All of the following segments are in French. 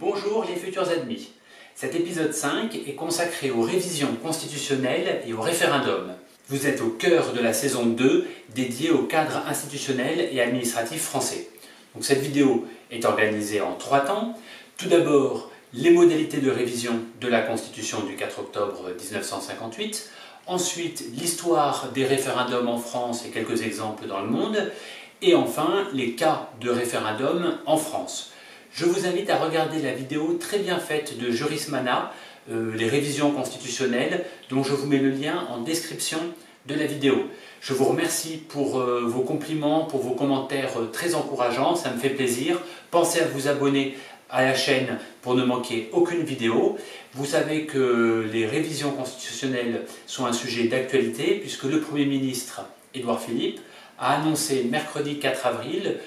Bonjour les futurs admis. Cet épisode 5 est consacré aux révisions constitutionnelles et au référendum. Vous êtes au cœur de la saison 2 dédiée au cadre institutionnel et administratif français. Cette vidéo est organisée en trois temps. Tout d'abord, les modalités de révision de la Constitution du 4 octobre 1958. Ensuite, l'histoire des référendums en France et quelques exemples dans le monde. Et enfin, les cas de référendum en France. Je vous invite à regarder la vidéo très bien faite de Juris Mana, euh, les révisions constitutionnelles, dont je vous mets le lien en description de la vidéo. Je vous remercie pour euh, vos compliments, pour vos commentaires euh, très encourageants, ça me fait plaisir. Pensez à vous abonner à la chaîne pour ne manquer aucune vidéo. Vous savez que les révisions constitutionnelles sont un sujet d'actualité puisque le Premier ministre, Édouard Philippe, a annoncé mercredi 4 avril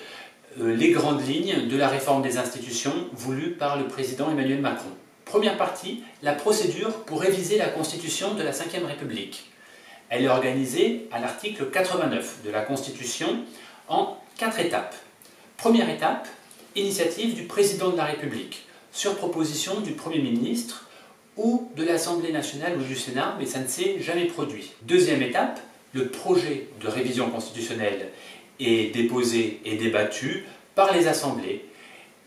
les grandes lignes de la réforme des institutions voulue par le président Emmanuel Macron. Première partie, la procédure pour réviser la Constitution de la Ve République. Elle est organisée à l'article 89 de la Constitution en quatre étapes. Première étape, initiative du président de la République, sur proposition du Premier ministre ou de l'Assemblée nationale ou du Sénat, mais ça ne s'est jamais produit. Deuxième étape, le projet de révision constitutionnelle est déposé et débattu par les assemblées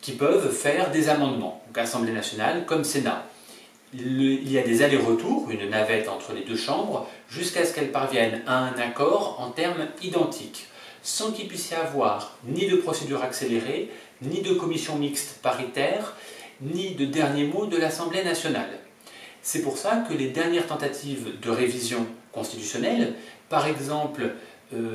qui peuvent faire des amendements, donc Assemblée nationale comme Sénat. il y a des allers-retours, une navette entre les deux chambres, jusqu'à ce qu'elles parviennent à un accord en termes identiques, sans qu'il puisse y avoir ni de procédure accélérée, ni de commission mixte paritaire, ni de dernier mot de l'Assemblée nationale. C'est pour ça que les dernières tentatives de révision constitutionnelle, par exemple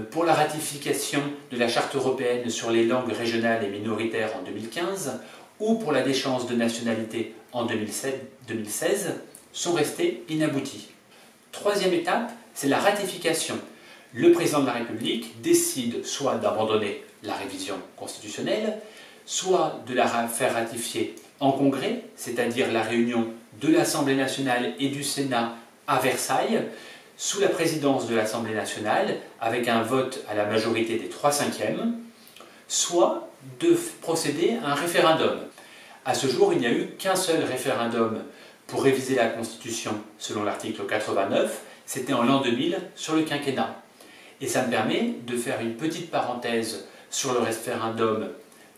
pour la ratification de la Charte européenne sur les langues régionales et minoritaires en 2015 ou pour la déchéance de nationalité en 2016 sont restées inabouties. Troisième étape, c'est la ratification. Le président de la République décide soit d'abandonner la révision constitutionnelle, soit de la faire ratifier en congrès, c'est-à-dire la réunion de l'Assemblée nationale et du Sénat à Versailles, sous la présidence de l'Assemblée nationale, avec un vote à la majorité des 3 cinquièmes, soit de procéder à un référendum. À ce jour, il n'y a eu qu'un seul référendum pour réviser la Constitution selon l'article 89, c'était en l'an 2000 sur le quinquennat. Et ça me permet de faire une petite parenthèse sur le référendum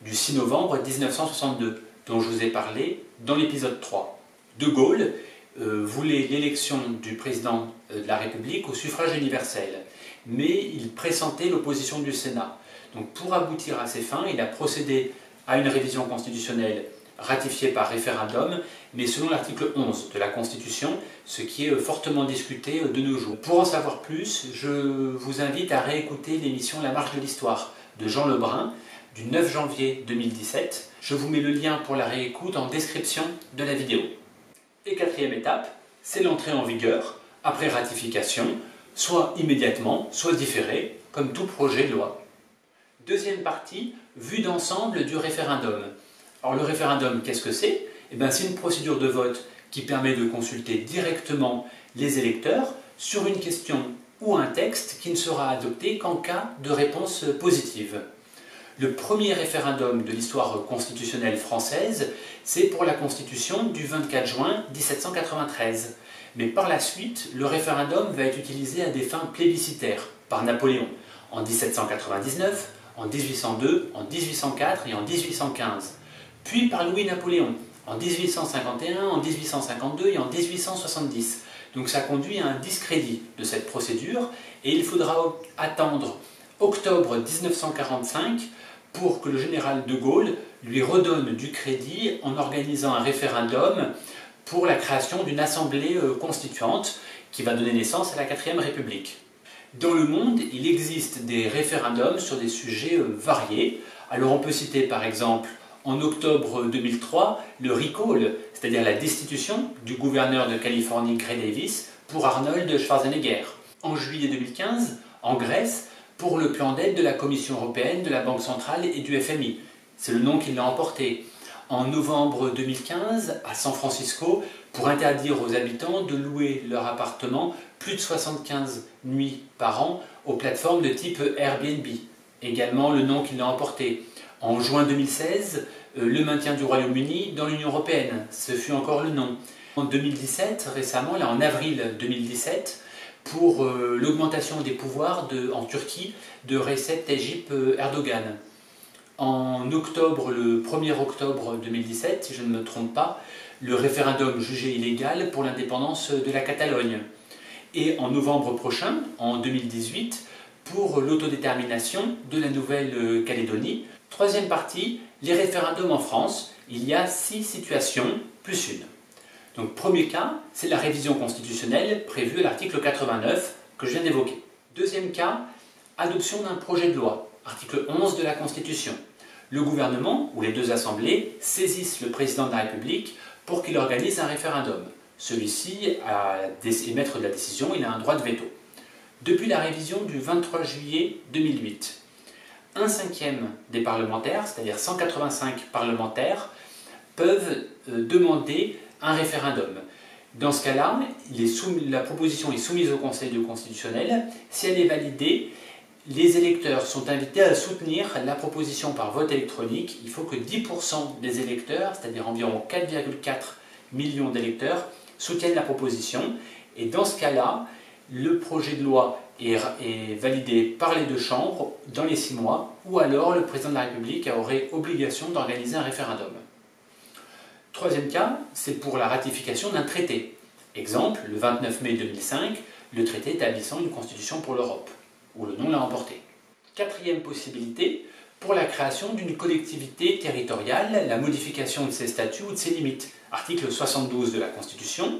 du 6 novembre 1962, dont je vous ai parlé dans l'épisode 3. De Gaulle euh, voulait l'élection du président euh, de la République au suffrage universel, mais il pressentait l'opposition du Sénat. Donc pour aboutir à ses fins, il a procédé à une révision constitutionnelle ratifiée par référendum, mais selon l'article 11 de la Constitution, ce qui est euh, fortement discuté de nos jours. Pour en savoir plus, je vous invite à réécouter l'émission La marche de l'histoire de Jean Lebrun du 9 janvier 2017. Je vous mets le lien pour la réécoute en description de la vidéo. Et quatrième étape, c'est l'entrée en vigueur, après ratification, soit immédiatement, soit différé, comme tout projet de loi. Deuxième partie, vue d'ensemble du référendum. Alors le référendum, qu'est-ce que c'est? Eh C'est une procédure de vote qui permet de consulter directement les électeurs sur une question ou un texte qui ne sera adopté qu'en cas de réponse positive. Le premier référendum de l'histoire constitutionnelle française, c'est pour la Constitution du 24 juin 1793. Mais par la suite, le référendum va être utilisé à des fins plébiscitaires par Napoléon en 1799, en 1802, en 1804 et en 1815, puis par Louis-Napoléon en 1851, en 1852 et en 1870. Donc ça conduit à un discrédit de cette procédure et il faudra attendre octobre 1945 pour que le général de Gaulle lui redonne du crédit en organisant un référendum pour la création d'une assemblée euh, constituante qui va donner naissance à la 4 République. Dans le monde, il existe des référendums sur des sujets euh, variés. Alors on peut citer par exemple en octobre 2003 le recall, c'est-à-dire la destitution du gouverneur de Californie Gray Davis pour Arnold Schwarzenegger. En juillet 2015, en Grèce, pour le plan d'aide de la Commission européenne, de la Banque centrale et du FMI. C'est le nom qui l'a emporté. En novembre 2015, à San Francisco, pour interdire aux habitants de louer leur appartement plus de 75 nuits par an aux plateformes de type Airbnb. Également le nom qui l'a emporté. En juin 2016, le maintien du Royaume-Uni dans l'Union européenne, ce fut encore le non. En 2017, récemment, là en avril 2017, pour l'augmentation des pouvoirs en Turquie de Recep Tayyip Erdogan. En octobre, le 1er octobre 2017, si je ne me trompe pas, le référendum jugé illégal pour l'indépendance de la Catalogne. Et en novembre prochain, en 2018, pour l'autodétermination de la Nouvelle-Calédonie. Troisième partie, les référendums en France. Il y a six situations, plus une. Donc premier cas, c'est la révision constitutionnelle prévue à l'article 89 que je viens d'évoquer. Deuxième cas, adoption d'un projet de loi, article 11 de la Constitution. Le gouvernement ou les deux assemblées saisissent le président de la République pour qu'il organise un référendum. Celui-ci, à émettre de la décision, il a un droit de veto. Depuis la révision du 23 juillet 2008, un cinquième des parlementaires, c'est-à-dire 185 parlementaires, peuvent euh, demander un référendum. Dans ce cas-là, la proposition est soumise au Conseil constitutionnel. Si elle est validée, les électeurs sont invités à soutenir la proposition par vote électronique. Il faut que 10% des électeurs, c'est-à-dire environ 4,4 millions d'électeurs, soutiennent la proposition. Et dans ce cas-là, le projet de loi est, validé par les deux chambres dans les six mois, ou alors le président de la République aurait obligation d'organiser un référendum. Troisième cas, c'est pour la ratification d'un traité. Exemple, le 29 mai 2005, le traité établissant une constitution pour l'Europe où le nom l'a emporté. Quatrième possibilité, pour la création d'une collectivité territoriale, la modification de ses statuts ou de ses limites, article 72 de la Constitution,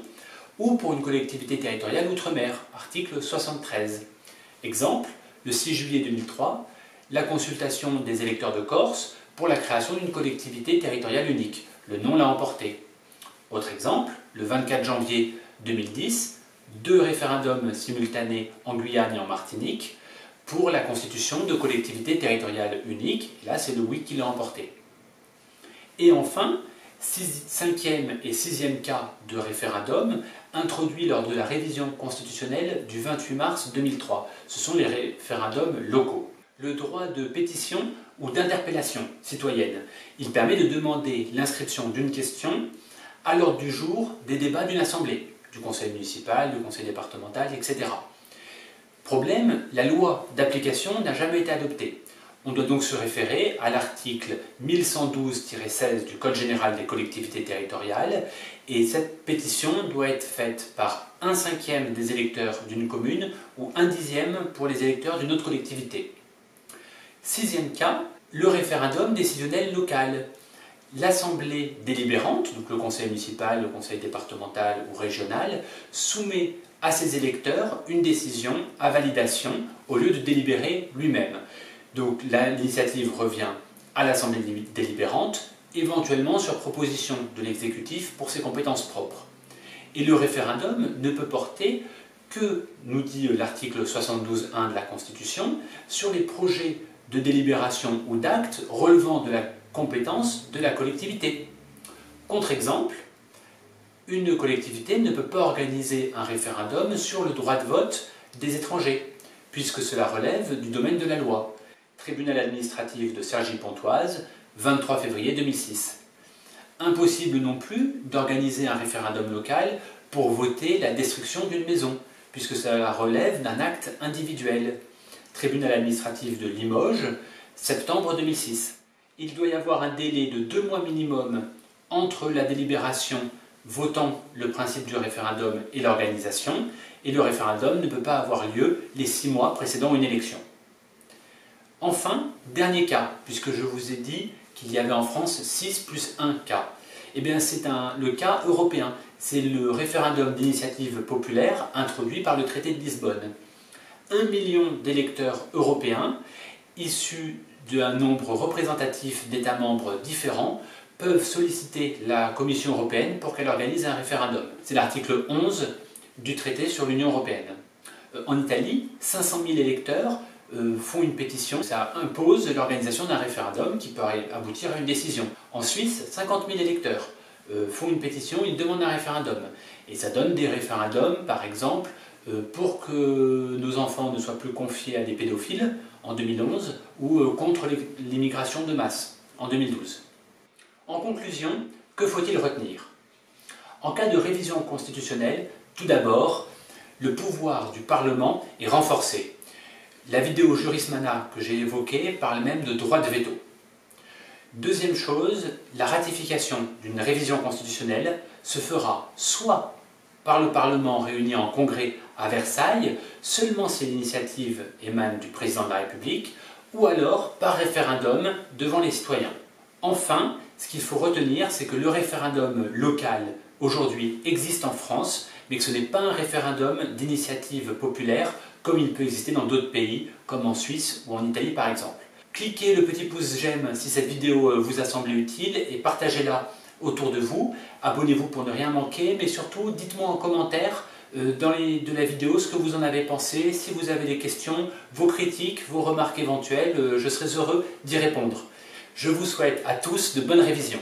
ou pour une collectivité territoriale outre-mer, article 73. Exemple, le 6 juillet 2003, la consultation des électeurs de Corse pour la création d'une collectivité territoriale unique. Le nom l'a emporté. Autre exemple, le 24 janvier 2010, deux référendums simultanés en Guyane et en Martinique pour la constitution de collectivités territoriales uniques. là, c'est le oui qui l'a emporté. Et enfin, cinquième et sixième cas de référendum introduit lors de la révision constitutionnelle du 28 mars 2003. Ce sont les référendums locaux. Le droit de pétition ou d'interpellation citoyenne. Il permet de demander l'inscription d'une question à l'ordre du jour des débats d'une assemblée, du conseil municipal, du conseil départemental, etc. Problème, la loi d'application n'a jamais été adoptée. On doit donc se référer à l'article 1112-16 du Code général des collectivités territoriales et cette pétition doit être faite par un cinquième des électeurs d'une commune ou un dixième pour les électeurs d'une autre collectivité. Sixième cas, le référendum décisionnel local. L'Assemblée délibérante, donc le conseil municipal, le conseil départemental ou régional, soumet à ses électeurs une décision à validation au lieu de délibérer lui-même. Donc l'initiative revient à l'Assemblée délibérante, éventuellement sur proposition de l'exécutif pour ses compétences propres. Et le référendum ne peut porter que, nous dit l'article 72.1 de la Constitution, sur les projets de délibération ou d'actes relevant de la compétence de la collectivité. Contre-exemple, une collectivité ne peut pas organiser un référendum sur le droit de vote des étrangers, puisque cela relève du domaine de la loi. Tribunal administratif de Cergy-Pontoise, 23 février 2006. Impossible non plus d'organiser un référendum local pour voter la destruction d'une maison, puisque cela relève d'un acte individuel. Tribunal administratif de Limoges, septembre 2006. Il doit y avoir un délai de deux mois minimum entre la délibération votant le principe du référendum et l'organisation, et le référendum ne peut pas avoir lieu les six mois précédant une élection. Enfin, dernier cas, puisque je vous ai dit qu'il y avait en France 6 plus 1 cas. Eh bien, c'est le cas européen. C'est le référendum d'initiative populaire introduit par le traité de Lisbonne. Un million d'électeurs européens, issus d'un nombre représentatif d'États membres différents, peuvent solliciter la Commission européenne pour qu'elle organise un référendum. C'est l'article 11 du traité sur l'Union européenne. Euh, en Italie, 500 000 électeurs euh, font une pétition. Ça impose l'organisation d'un référendum qui peut aboutir à une décision. En Suisse, 50 000 électeurs euh, font une pétition, ils demandent un référendum. Et ça donne des référendums, par exemple, pour que nos enfants ne soient plus confiés à des pédophiles en 2011 ou contre l'immigration de masse en 2012. En conclusion, que faut-il retenir? En cas de révision constitutionnelle, tout d'abord, le pouvoir du Parlement est renforcé. La vidéo Jurismana que j'ai évoquée parle même de droit de veto. Deuxième chose, la ratification d'une révision constitutionnelle se fera soit par le Parlement réuni en congrès à Versailles, seulement si l'initiative émane du président de la République, ou alors par référendum devant les citoyens. Enfin, ce qu'il faut retenir, c'est que le référendum local aujourd'hui existe en France, mais que ce n'est pas un référendum d'initiative populaire comme il peut exister dans d'autres pays, comme en Suisse ou en Italie par exemple. Cliquez le petit pouce j'aime si cette vidéo vous a semblé utile et partagez-la autour de vous. Abonnez-vous pour ne rien manquer, mais surtout dites-moi en commentaire euh, dans les, de la vidéo ce que vous en avez pensé, si vous avez des questions, vos critiques, vos remarques éventuelles, euh, je serai heureux d'y répondre. Je vous souhaite à tous de bonnes révisions.